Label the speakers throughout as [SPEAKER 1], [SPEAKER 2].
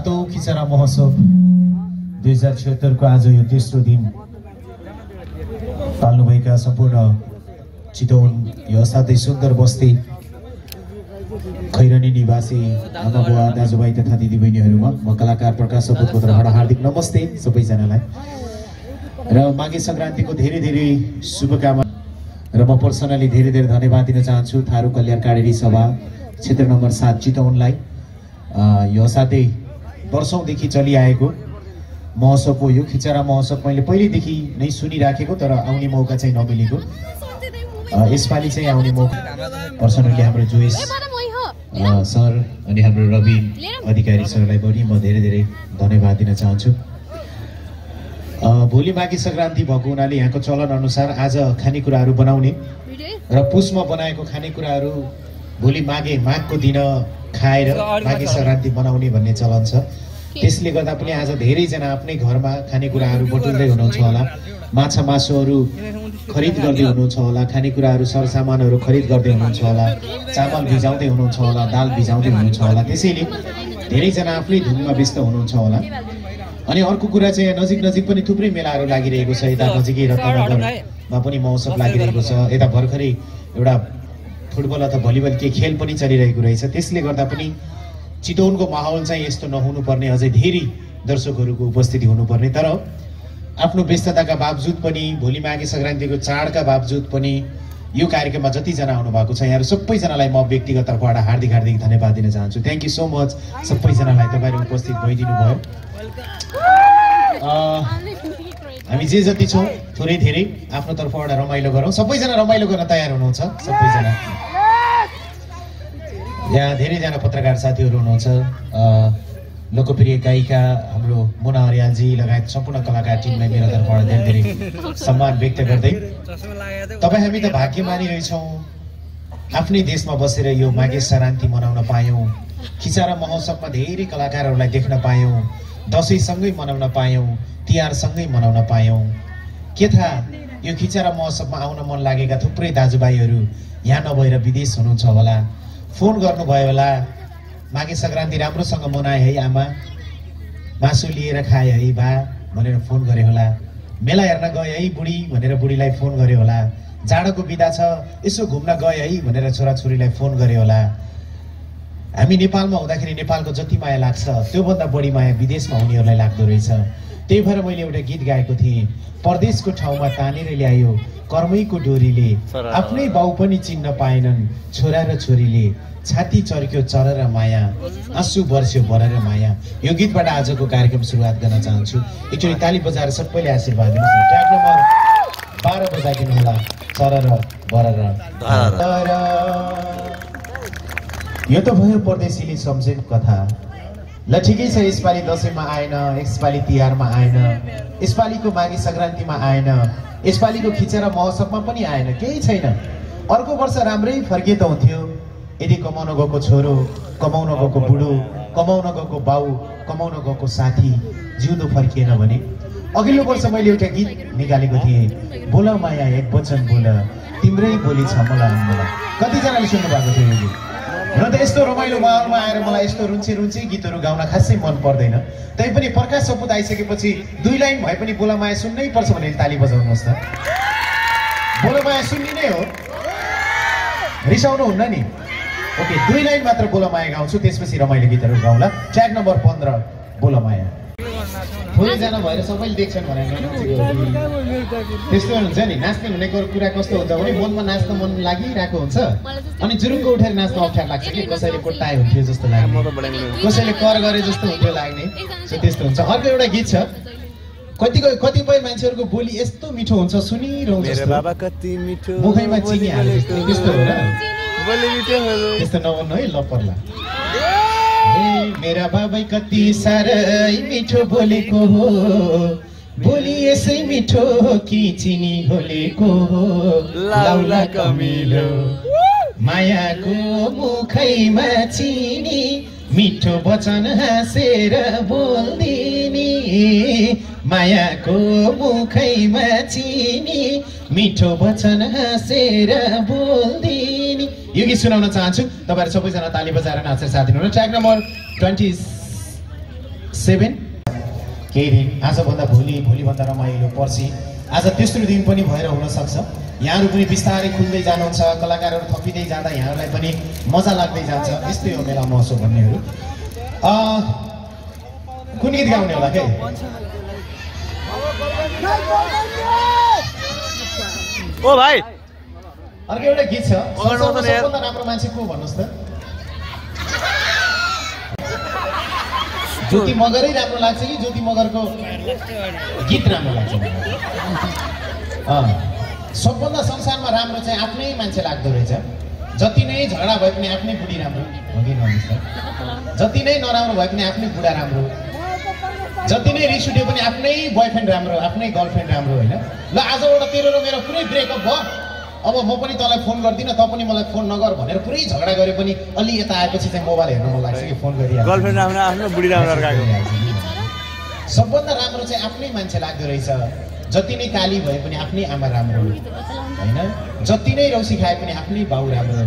[SPEAKER 1] सातौँ खिचरा महोत्सव दुई हजार छिहत्तरको आज यो तेस्रो दिन पाल्नुभएका सम्पूर्ण चितवन यो साथै सुन्दर बस्ती खैरनी निवासी आमा बुवा दाजुभाइ तथा दिदीबहिनीहरूमा म कलाकार प्रकाश सपुतबाट हार्दिक नमस्ते सबैजनालाई। र माघे सङ्क्रान्तिको धेरै धेरै शुभकामना र म पर्सनली धेरै धेरै धन्यवाद दिन चाहन्छु थारू कल्याणकारी सभा क्षेत्र नम्बर सात चितवनलाई। यो साथै वर्षौँदेखि चलिआएको महोत्सवको यो खिचरा महोत्सव मैले पहिल्यैदेखि नै सुनिराखेको तर आउने मौका चाहिँ नमिलेको। यसपालि चाहिँ आउने मौका पर्सनली हाम्रो जोइस सर अनि हाम्रो रवि अधिकारी सरलाई पनि म धेरै धेरै धन्यवाद दिन चाहन्छु। भोलि माघे सङ्क्रान्ति भएको हुनाले यहाँको चलन अनुसार आज खानेकुराहरू बनाउने र पुसमा बनाएको खानेकुराहरू भोलि माघे माघको दिन खाएर माघे सङ्क्रान्ति बनाउने भन्ने चलन छ। त्यसले गर्दा पनि आज धेरैजना आफ्नै घरमा खानेकुराहरू बटुल्दै हुनुहुन्छ होला। माछा मासुहरू खरिद गर्दै हुनुहुन्छ होला। खानेकुराहरू सरसामानहरू खरिद गर्दै हुनुहुन्छ होला। चामल भिजाउँदै हुनुहुन्छ होला। दाल भिजाउँदै हुनुहुन्छ होला। त्यसैले धेरैजना आफ्नै धुनमा व्यस्त हुनुहुन्छ होला। अनि अर्को कुरा चाहिँ यहाँ नजिक नजिक पनि थुप्रै मेलाहरू लागिरहेको छ। यता नजिकै रत्नगरमा पनि महोत्सव लागिरहेको छ। यता भर्खरै एउटा फुटबल अथवा भलिबल केही खेल पनि चलिरहेको रहेछ। त्यसले गर्दा पनि चितवनको माहौल चाहिँ यस्तो नहुनुपर्ने अझै धेरै दर्शकहरूको उपस्थिति हुनुपर्ने। तर आफ्नो व्यस्तताका बावजुद पनि भोलि माघे सङ्क्रान्तिको चाडका बावजुद पनि यो कार्यक्रममा जतिजना आउनु भएको छ यहाँहरू सबैजनालाई म व्यक्तिगत तर्फबाट हार्दिक हार्दिक धन्यवाद दिन चाहन्छु। थ्याङ्क यू सो मच सबैजनालाई तपाईँहरू उपस्थित भइदिनु भयो हामी जे जति छौँ थोरै धेरै आफ्नो तर्फबाट रमाइलो गरौँ। सबैजना रमाइलो गर्न तयार हुनुहुन्छ। सबैजना। यहाँ धेरैजना पत्रकार साथीहरू हुनुहुन्छ। लोकप्रिय गायिका हाम्रो मुना अर्यालजी लगायत सम्पूर्ण कलाकार टिमलाई मेरो तर्फबाट धेरै धेरै सम्मान व्यक्त गर्दै। तपाईँ हामी त भाग्यमानी रहेछौँ आफ्नै देशमा बसेर यो माघे सङ्क्रान्ति मनाउन पायौँ। खिचारा महोत्सवमा धेरै कलाकारहरूलाई देख्न पायौँ। दसैँसँगै मनाउन पायौँ तिहारसँगै मनाउन पायौँ। के थाहा? यो खिचारा महोत्सवमा आउन मन लागेका थुप्रै दाजुभाइहरू यहाँ नभएर विदेश हुनुहुन्छ होला। फोन गर्नुभयो होला। माघे सङ्क्रान्ति राम्रोसँग मनाए है आमा। मासु लिएर खाए है बा भनेर फोन गरे होला। मेला हेर्न गए है बुढी भनेर बुढीलाई फोन गरे होला। जाडोको बिदा छ यसो घुम्न गए है भनेर छोराछोरीलाई फोन गरे होला। हामी नेपालमा हुँदाखेरि नेपालको जति माया लाग्छ त्योभन्दा बढी माया विदेशमा हुनेहरूलाई लाग्दो रहेछ। त्यही भएर मैले एउटा गीत गाएको थिएँ। परदेशको ठाउँमा तानेर ल्यायो कर्मैको डोरीले। आफ्नै बाउ पनि चिन्न पाएनन् छोरा र छोरीले। छाती चर्क्यो चर र माया आँसु बर्स्यो बर र माया। यो गीतबाट आजको कार्यक्रम सुरुवात गर्न चाहन्छु। एकचोटि ताली बजाएर सबैले आशीर्वाद दिनुहोस्। ट्र्याक नम्बर बाह्र बजाइदिनु होला चर र बर र यो त भयो परदेशीले सम्झेको कथा। ल ठिकै छ यसपालि दसैँमा आएन यसपालि तिहारमा आएन यसपालिको माघे सङ्क्रान्तिमा आएन यसपालिको खिचेर महोत्सवमा पनि आएन केही छैन। अर्को वर्ष राम्रै फर्किए त हुन्थ्यो। यदि कमाउन गएको छोरो कमाउन गएको बुढो कमाउन गएको बाउ कमाउन गएको साथी जिउँदो फर्किएन भने अघिल्लो वर्ष मैले एउटा गीत निकालेको थिएँ। बोल माया एक वचन बोल तिम्रै बोली छ मलाई कतिजनाले सुन्नु भएको थियो यो गीत? यस्तो रमाइलो माहौलमा आएर मलाई यस्तो रुन्चे रुन्चे गीतहरू गाउन खासै मन पर्दैन। तैपनि प्रकाश सपुत आइसकेपछि दुई लाइन भए पनि बोलामाया सुन्नै पर्छ भने ताली बजाउनुहोस् त। बोलामाया सुन्ने नै हो। रिसाउनु हुन्न नि। ओके दुई लाइन मात्र बोलामाया गाउँछु त्यसपछि रमाइलो गीतहरू गाउँला। ट्र्याक नम्बर पन्ध्र बोलामाया थोरैजना भएर सबैले देख्छन् भनेर? त्यस्तो हुन्छ नि नाच्ने भनेको कुरा कस्तो हुन्छ भने मनमा नाच्न मन लागिरहेको हुन्छ। अनि जुरुङ्ग उठेर नाच्न अप्ठ्यारो लाग्छ कि? कसैले कोट्टाए हुन्थ्यो जस्तो लाग्ने। कसैले कर गरे जस्तो हुन्थ्यो लाग्ने। सो त्यस्तो हुन्छ। अर्को एउटा गीत छ। कतिको कतिपय मान्छेहरूको बोली यस्तो मिठो हुन्छ सुनिरहँ
[SPEAKER 2] मेरो
[SPEAKER 1] जस्तो।
[SPEAKER 2] बाबा कति मिठो
[SPEAKER 1] मुखैमा चिनी हाले त्यस्तो हो र। नभन्नु है। ल पर्ला मेरा बाबै कति साह्रै मिठो बोलेको हो। बोली यसै मिठो कि चिनी घोलेको हो। लाउला कमिलो। मायाको मुखैमा चिनी मिठो वचन हाँसेर बोल्दिनी। मायाको मुखैमा चिनी मिठो वचन हाँसेर बोल्दिनी। यो गीत सुनाउन चाहन्छु। तपाईँहरू सबैजना ताली बजाएर नाचेर साथ दिनु ट्र्याक नम्बर ट्वेन्टी सेभेन। केही दिन आजभन्दा भोलि भोलिभन्दा रमाइलो पर्सि। आज तेस्रो दिन पनि भएर हुनसक्छ। यहाँहरू पनि बिस्तारै खुल्दै जानुहुन्छ। कलाकारहरू थपिँदै जाँदा यहाँहरूलाई पनि मजा लाग्दै जान्छ। यस्तै हो मेला महोत्सव भन्नेहरू। अँ, कुन गीत गाउने होला के?
[SPEAKER 2] ओ भाइ!
[SPEAKER 1] अर्को एउटा गीत छ। सबभन्दा राम्रो मान्छे को भन्नुहोस् त। ज्योति मगरै राम्रो लाग्छ कि ज्योति मगरको गीत राम्रो लाग्छ? सबभन्दा संसारमा राम्रो चाहिँ आफ्नै मान्छे लाग्दो रहेछ। जति नै झगडा भए पनि आफ्नै बुढी राम्रो। हो कि भन्नुहोस् त। जति नै नराम्रो भए पनि आफ्नै बुढा राम्रो। जति नै रिस उठ्यो पनि आफ्नै बोयफ्रेन्ड राम्रो आफ्नै गर्लफ्रेन्ड राम्रो होइन। ल आजबाट तेरो र मेरो पुरै ब्रेकअप भयो? अब म पनि तँलाई फोन गर्दिनँ तँ पनि मलाई फोन नगर भनेर पुरै झगडा गरे पनि अलि यता आएपछि चाहिँ मोबाइल हेर्न मन लाग्छ कि फोन गरिहाल्छ। सबभन्दा राम्रो चाहिँ आफ्नै मान्छे लाग्दो रहेछ। जति नै काली भए पनि आफ्नै आमा राम्रो होइन? जति नै रौसी खाए पनि आफ्नै बाउ राम्रो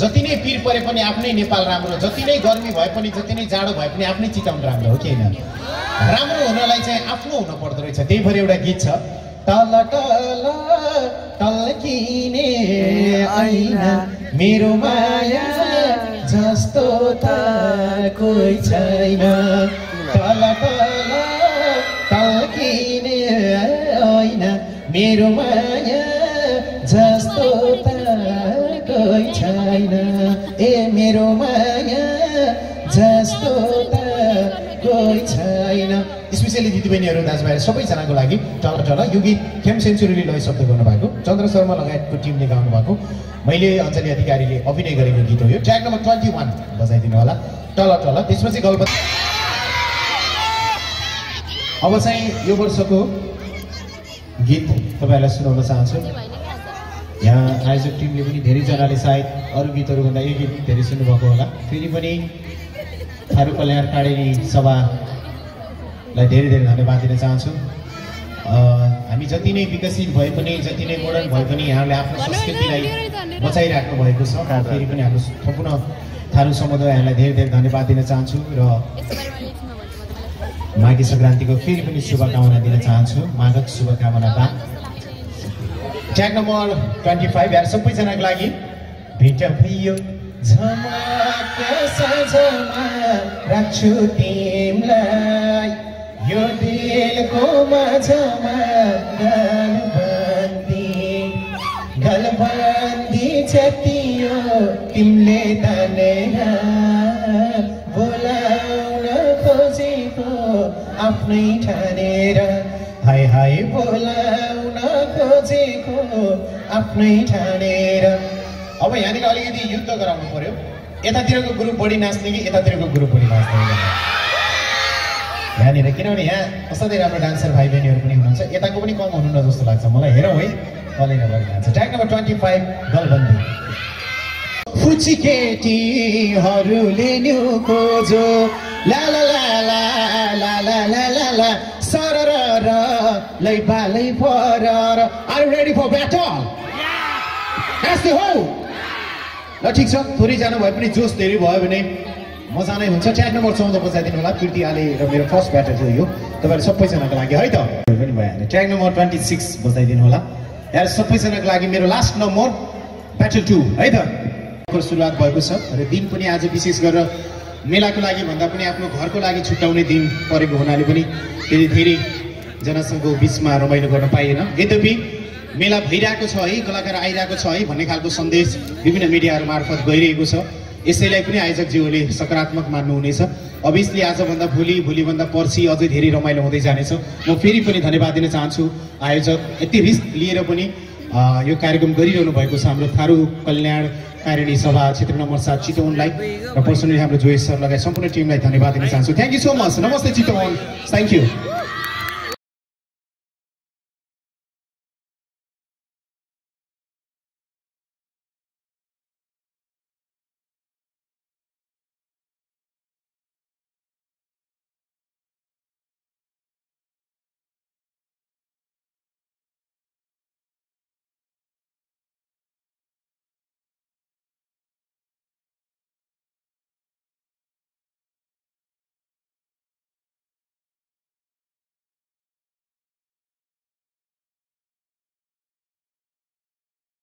[SPEAKER 1] जति नै पिर परे पनि आफ्नै नेपाल राम्रो जति नै गर्मी भए पनि जति नै जाडो भए पनि आफ्नै चिताउन राम्रो हो कि होइन? राम्रो हुनलाई चाहिँ आफ्नो हुनु पर्दो रहेछ। त्यही भएर एउटा गीत छ। तल तल टल्किने ऐना मेरो माया जस्तो त कोही छैन। तल तल टल्किने ऐना मेरो माया जस्तो त कोही छैन। ए मेरो माया जस्तो दिदीबहिनीहरू दाजुभाइहरू सबैजनाको लागि टल टल यो गीत खेम सेन्चुरीले लय शब्द गर्नुभएको चन्द्र शर्मा लगायतको टिमले गाउनु भएको। मैले अञ्जली अधिकारीले अभिनय गरेको गीत हो यो। ट्र्याक नम्बर ट्वेन्टी वान बजाइदिनु होला। टल टल त्यसपछि गल्प अब चाहिँ यो वर्षको गीत तपाईँहरूलाई सुनाउन चाहन्छु। यहाँ आयोजक टिमले पनि धेरैजनाले सायद अरू गीतहरूभन्दा यो गीत धेरै सुन्नुभएको होला। फेरि पनि थारू कल्याण काडेरी सभालाई धेरै धेरै धन्यवाद दिन चाहन्छु। अँ, हामी जति नै विकसित भए पनि जति नै मोडर्न भए पनि यहाँले आफ्नो संस्कृतिलाई बचाइराख्नु भएको छ। फेरि पनि हाम्रो सम्पूर्ण थारू समुदायहरूलाई धेरै धेरै धन्यवाद दिन चाहन्छु र माघे सङ्क्रान्तिको फेरि पनि शुभकामना दिन चाहन्छु। माघक शुभकामना बा ट्याग नम्बर ट्वेन्टी फाइभ यहाँ सबैजनाको लागि। भेट भयो झमक सजमा राख्छु तिमलाई। यो दिलको माझमा गलबन्दी गलबन्दी छतियो तिमीले तानेर बोलाउन खोजेको आफ्नै ठानेर। हाय हाय बोलाउन खोजेको आफ्नै ठानेर। अब यहाँनिर अलिकति युद्ध गराउनु पर्यो। यतातिरको ग्रुप बढी नाच्ने कि यतातिरको ग्रुप बढी नाच्ने? यहाँनिर किनभने यहाँ असाध्यै राम्रो डान्सर भाइ बहिनीहरू पनि हुनुहुन्छ यताको पनि कम हुनुहुन्न जस्तो लाग्छ मलाई। हेरौँ है कसले नगरी जान्छ ट्र्याक नम्बर ट्वेन्टी फाइभ गलबन्दी फुची केटीहरूले न्यु खोजो ला ला ला ला ला ला ला ला ला सर र र लै बालै पर आर रेडी फर ब्याटल यस्तै हो ल ठिक छ। थोरै जानु भए पनि जोस धेरै भयो भने मजा नै हुन्छ ट्याग नम्बर चौध बजाइदिनु होला कृति आले र मेरो फर्स्ट ब्याटर थियो यो तपाईँहरू सबैजनाको लागि है त? पनि भइहाल्यो ट्याग नम्बर ट्वेन्टी सिक्स बजाइदिनु होला। यहाँ सबैजनाको लागि मेरो लास्ट नम्बर ब्याटल टू है त? सुरुवात भएको छ र दिन पनि आज विशेष गरेर मेलाको लागि भन्दा पनि आफ्नो घरको लागि छुट्याउने दिन परेको हुनाले पनि त्यति धेरै जनासँगको बिचमा रमाइलो गर्न पाइएन। यद्यपि मेला भइरहेको छ है कलाकार आइरहेको छ है भन्ने खालको सन्देश विभिन्न मिडियाहरू मार्फत गइरहेको छ। यसैलाई पनि आयोजकज्यूहरूले सकारात्मक मान्नुहुनेछ। अभियसली आजभन्दा भोलि भोलिभन्दा पर्सि अझै धेरै रमाइलो हुँदै जानेछ। म फेरि पनि धन्यवाद दिन चाहन्छु। आयोजक यति रिस्क लिएर पनि यो कार्यक्रम गरिरहनु भएको छ हाम्रो थारू कल्याण कारिणी सभा क्षेत्र नम्बर सात चितवनलाई र पर्सनली हाम्रो जोएस सर लगायत सम्पूर्ण टिमलाई धन्यवाद दिन चाहन्छु। थ्याङ्क यू सो मच नमस्ते चितवन. Thank you